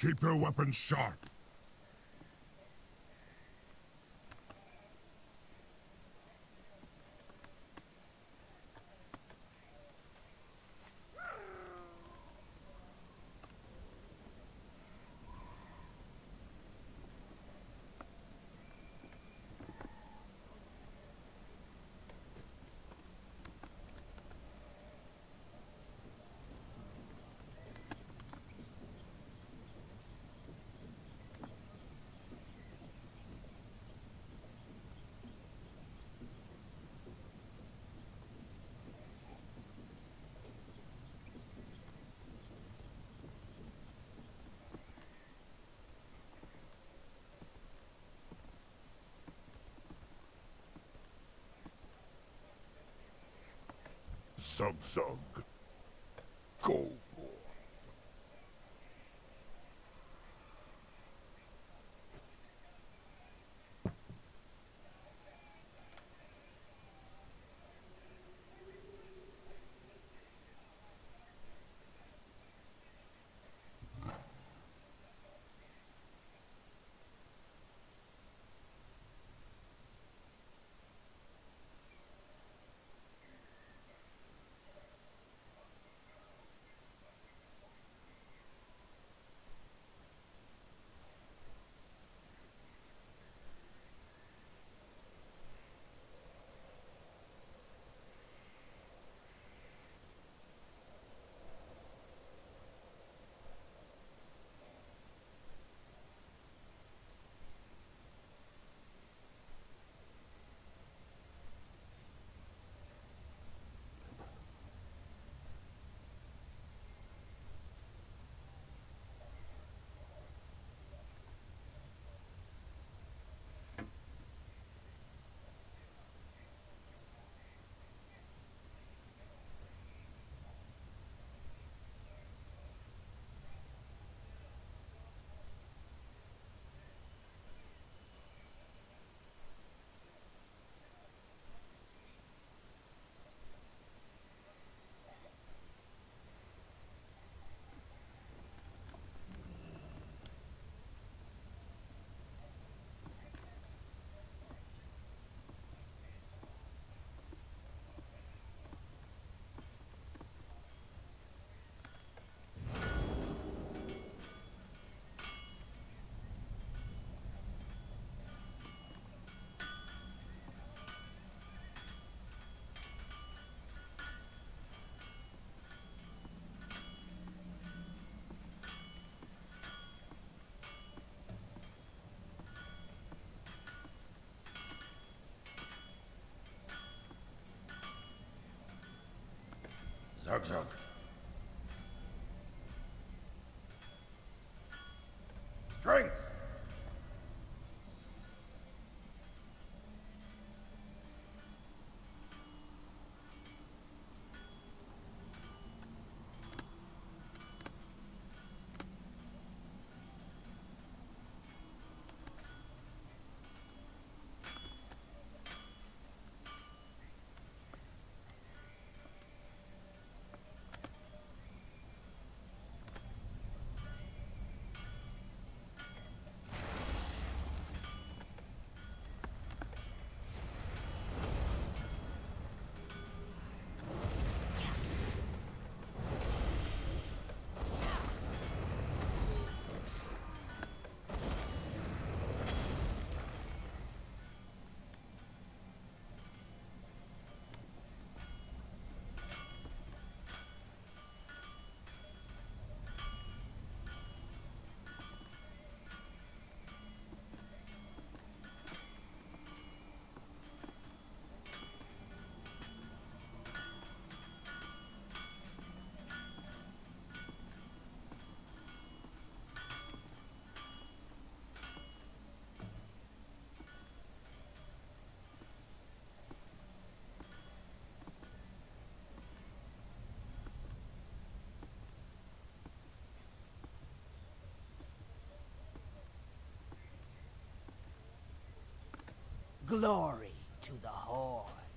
Keep your weapons sharp. Samsung. Go. Zug Zug. Glory to the Horde.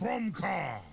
From Ka.